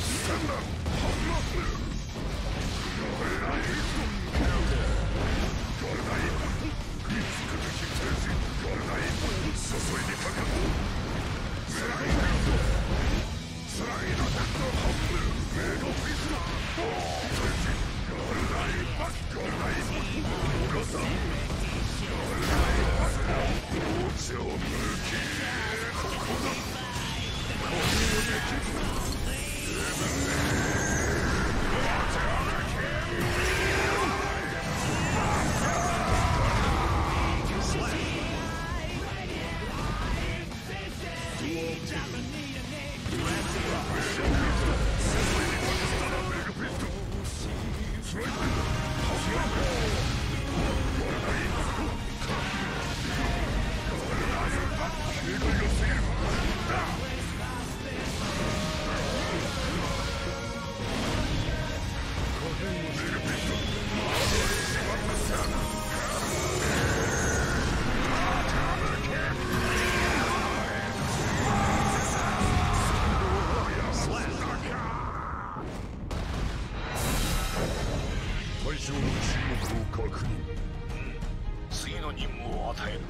Send them! Right 上の沈黙を確認。次の任務を与える